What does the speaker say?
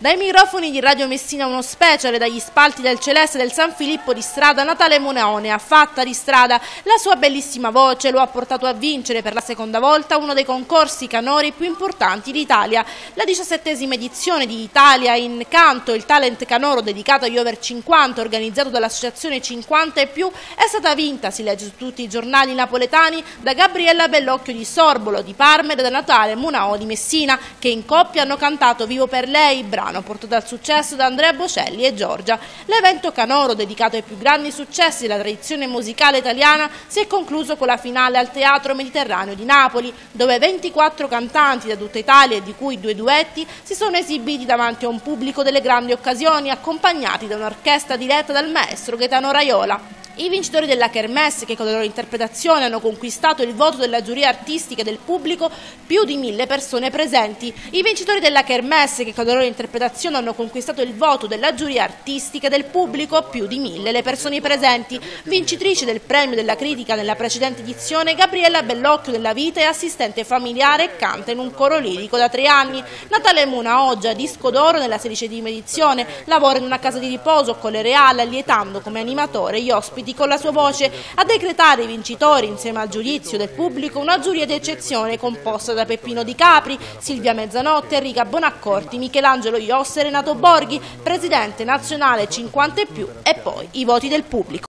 Dai microfoni di Radio Messina uno speciale dagli spalti del Celeste del San Filippo di strada Natale Munaone ha fatta di strada. La sua bellissima voce lo ha portato a vincere per la seconda volta uno dei concorsi canori più importanti d'Italia. La diciassettesima edizione di Italia in canto, il talent canoro dedicato agli over 50 organizzato dall'associazione 50 e più è stata vinta, si legge su tutti i giornali napoletani, da Gabriella Bellocchio di Sorbolo, di Parma e da Natale Munao di Messina che in coppia hanno cantato Vivo per lei, bravo brano portato al successo da Andrea Bocelli e Giorgia. L'evento canoro, dedicato ai più grandi successi della tradizione musicale italiana, si è concluso con la finale al Teatro Mediterraneo di Napoli, dove 24 cantanti da tutta Italia, di cui due duetti, si sono esibiti davanti a un pubblico delle grandi occasioni, accompagnati da un'orchestra diretta dal maestro Gaetano Raiola. I vincitori della Kermesse, che con la loro interpretazione hanno conquistato il voto della giuria artistica e del pubblico, più di mille persone presenti. I vincitori della Kermesse, che con la loro interpretazione hanno conquistato il voto della giuria artistica e del pubblico, più di mille le persone presenti. Vincitrice del premio della critica nella precedente edizione, Gabriella Bellocchio della Vita è assistente familiare e canta in un coro lirico da tre anni. Natale Muna Oggia, disco d'oro nella sedicesima edizione, lavora in una casa di riposo con le Reale, allietando come animatore gli ospiti Conti con la sua voce a decretare i vincitori insieme al giudizio del pubblico una giuria d'eccezione composta da Peppino Di Capri, Silvia Mezzanotte, Enrica Bonaccorti, Michelangelo Ios e Renato Borghi, presidente nazionale 50 e più e poi i voti del pubblico.